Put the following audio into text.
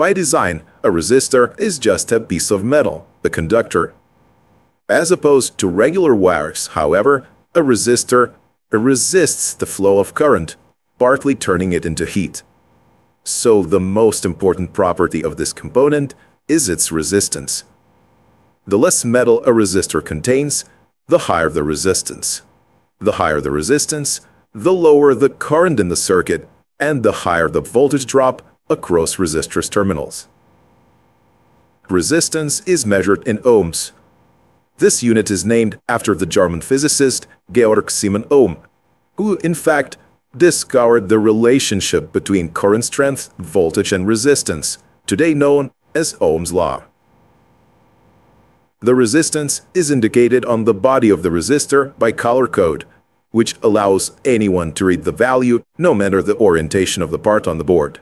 By design, a resistor is just a piece of metal, the conductor. As opposed to regular wires, however, a resistor resists the flow of current, partly turning it into heat. So the most important property of this component is its resistance. The less metal a resistor contains, the higher the resistance. The higher the resistance, the lower the current in the circuit, and the higher the voltage drop across resistor's terminals. Resistance is measured in ohms. This unit is named after the German physicist Georg Simon Ohm, who in fact discovered the relationship between current strength, voltage, and resistance, today known as Ohm's law. The resistance is indicated on the body of the resistor by color code, which allows anyone to read the value no matter the orientation of the part on the board.